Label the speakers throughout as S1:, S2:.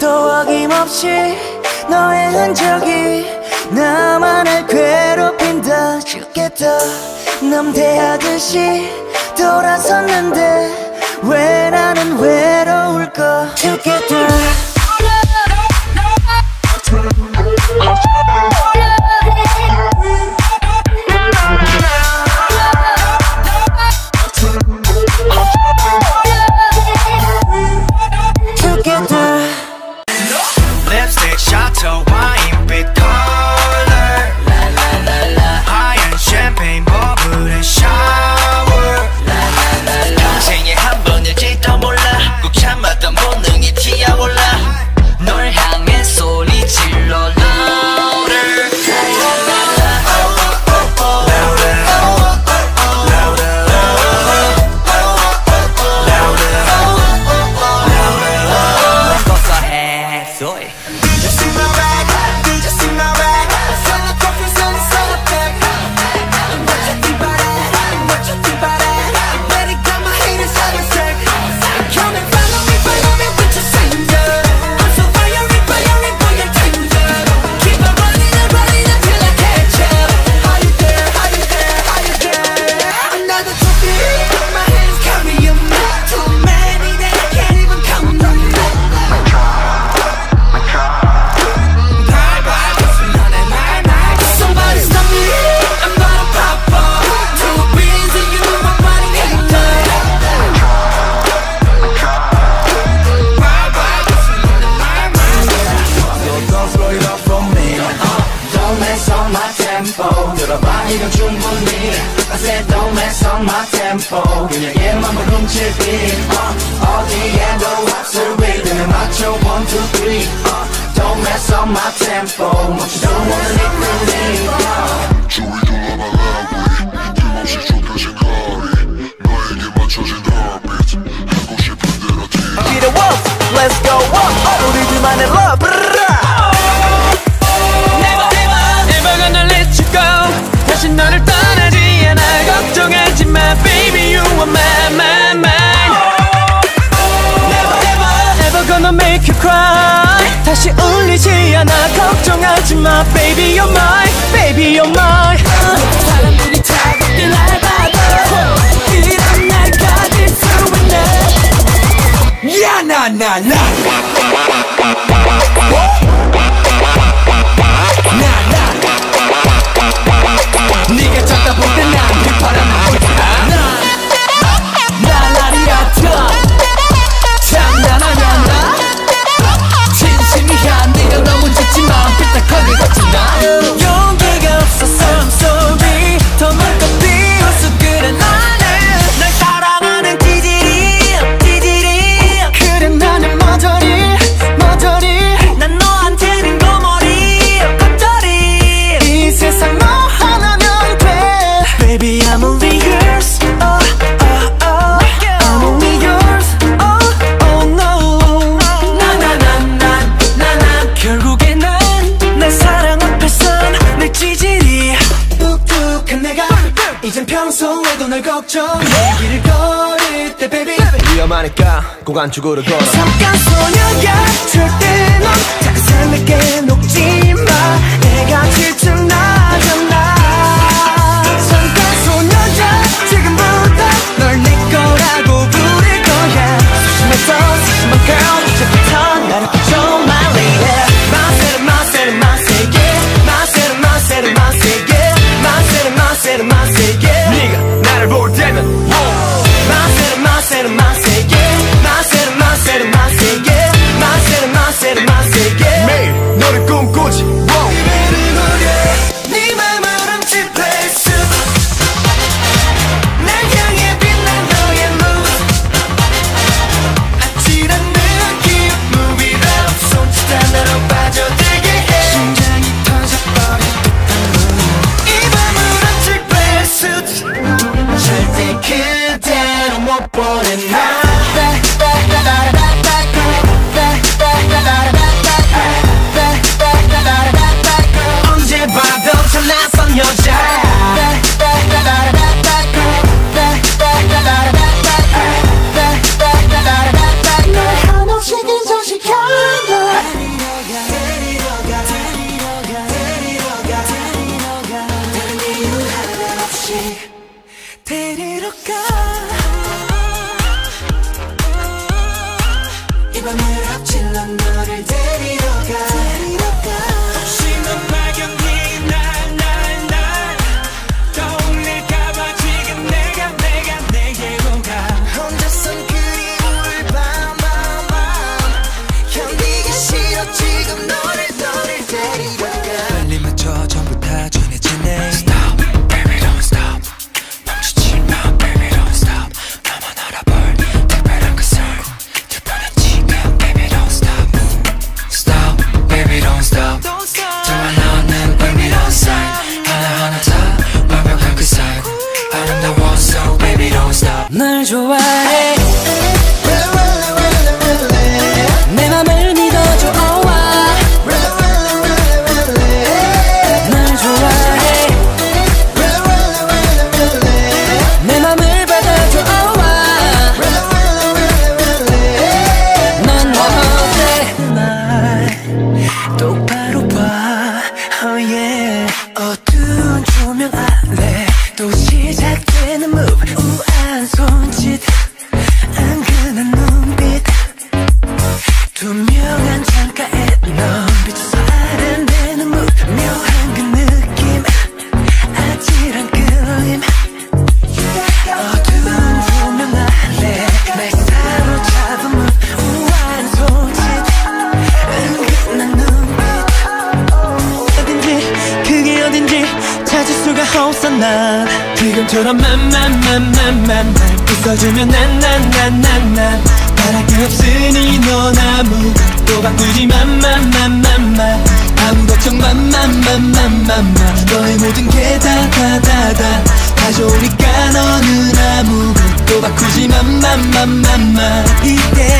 S1: 또 어김없이 너의 흔적이 나만을 괴롭힌다 죽겠다. 남대하듯이 돌아섰는데 왜 나는 외로울까 죽겠다.
S2: 맘을 훔칠 빛 어디에도 합술 리듬에 맞춰 1, 2, 3 Don't mess up my tempo 멈추지 wanna live with me
S3: 주위 둘러봐라 우리 힘없이 좁혀진 거리 너에게 맞춰진 heartbeat 하고 싶은 대로 뛰어
S4: Get it up, let's go up oh, 우리들만의 love 브르르
S5: Never, never, never gonna let you go 다시 너를 떠나 다시 울리지 않아. 걱정하지 마. Baby you're mine. Baby you're mine. 사람들이 차갑게 날 받아 이런 날 가질 수 있나
S4: Yeah na na na
S5: 네가 찾다 볼때 걱정 길을 걸을 때 baby.
S4: 위험하니까 고관축으로 걸어.
S5: 잠깐 소녀야 절대 넌 자꾸 설레게 녹지 마. 내가 질투나 좋아. 바람처럼 맘맘맘맘맘맘 웃어주면 난 난 난 난난 바랄 게 없으니 넌 아무것도 바꾸지 맘맘맘맘맘 아무 걱정 맘맘맘맘맘맘 너의 모든 게 다 다 다다 다 좋으니까 너는 아무것도 바꾸지 맘맘맘맘맘 이때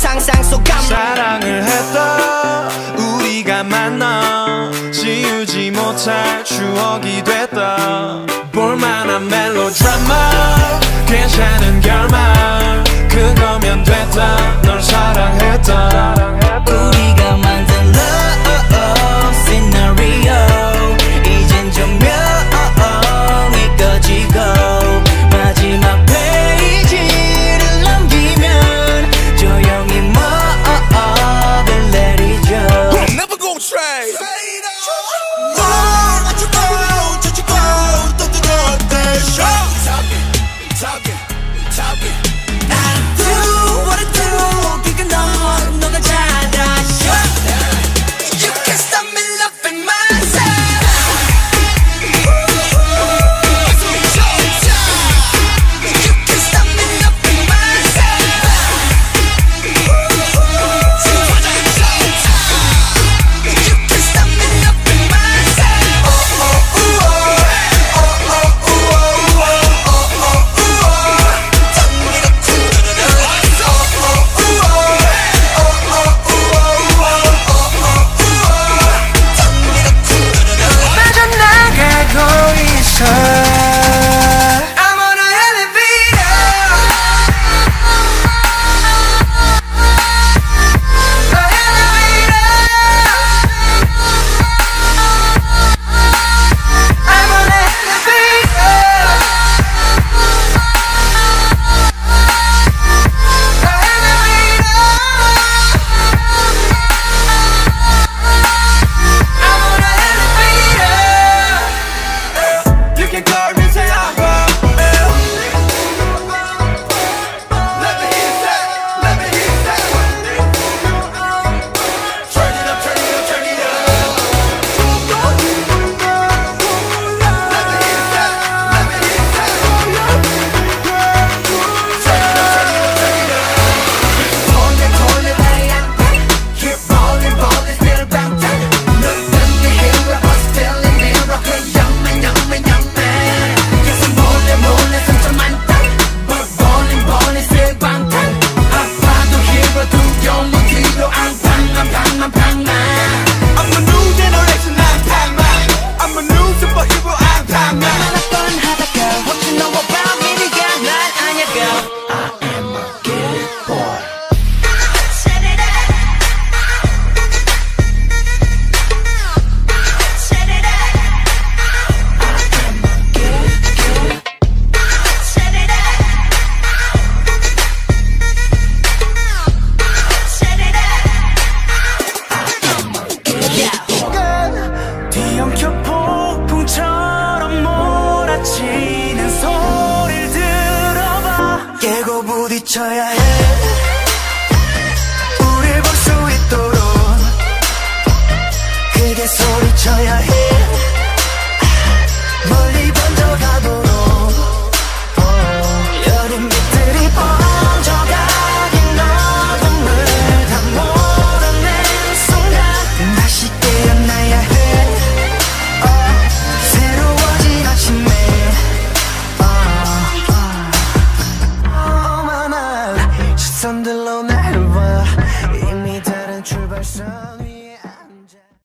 S5: 상상 속
S2: 감동.
S5: 사랑을 했다.
S6: 우리가 만나
S5: 지우지 못할 추억이
S6: 됐다. 볼만한 멜로드라마
S1: 괜찮은
S5: 결말.